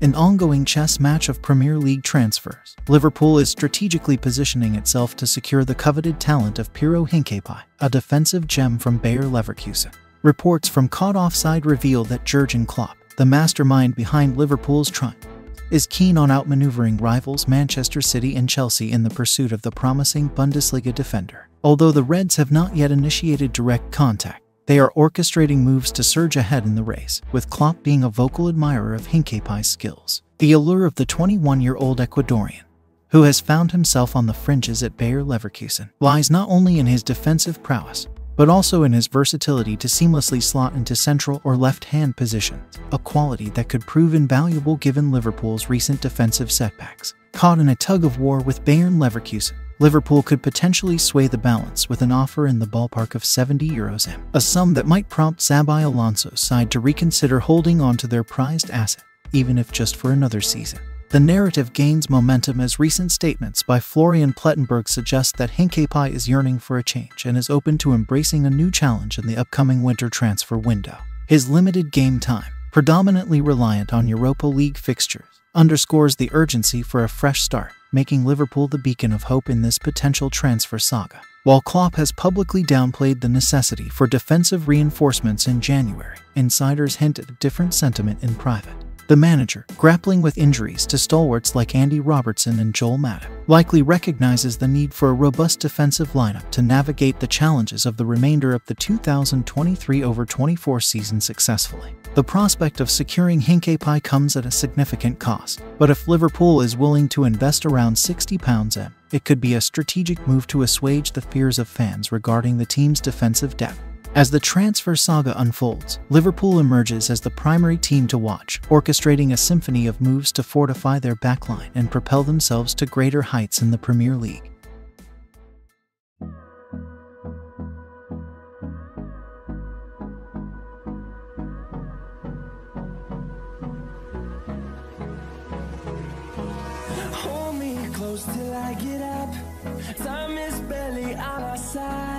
an ongoing chess match of Premier League transfers. Liverpool is strategically positioning itself to secure the coveted talent of Piero Hincapié, a defensive gem from Bayer Leverkusen. Reports from Caught Offside reveal that Jurgen Klopp, the mastermind behind Liverpool's triumph, is keen on outmaneuvering rivals Manchester City and Chelsea in the pursuit of the promising Bundesliga defender. Although the Reds have not yet initiated direct contact, they are orchestrating moves to surge ahead in the race, with Klopp being a vocal admirer of Hincapié's skills. The allure of the 21-year-old Ecuadorian, who has found himself on the fringes at Bayer Leverkusen, lies not only in his defensive prowess, but also in his versatility to seamlessly slot into central or left-hand positions, a quality that could prove invaluable given Liverpool's recent defensive setbacks. Caught in a tug-of-war with Bayern Leverkusen, Liverpool could potentially sway the balance with an offer in the ballpark of 70 euros M, a sum that might prompt Xabi Alonso's side to reconsider holding on to their prized asset, even if just for another season. The narrative gains momentum as recent statements by Florian Plettenberg suggest that Hincapié is yearning for a change and is open to embracing a new challenge in the upcoming winter transfer window. His limited game time, predominantly reliant on Europa League fixtures, underscores the urgency for a fresh start making Liverpool the beacon of hope in this potential transfer saga. While Klopp has publicly downplayed the necessity for defensive reinforcements in January, insiders hint at a different sentiment in private. The manager, grappling with injuries to stalwarts like Andy Robertson and Joel Matip, likely recognizes the need for a robust defensive lineup to navigate the challenges of the remainder of the 2023-24 season successfully. The prospect of securing Hincapié comes at a significant cost, but if Liverpool is willing to invest around £60 M, it could be a strategic move to assuage the fears of fans regarding the team's defensive depth. As the transfer saga unfolds, Liverpool emerges as the primary team to watch, orchestrating a symphony of moves to fortify their backline and propel themselves to greater heights in the Premier League. Hold me close till I get up. Time is barely on our side.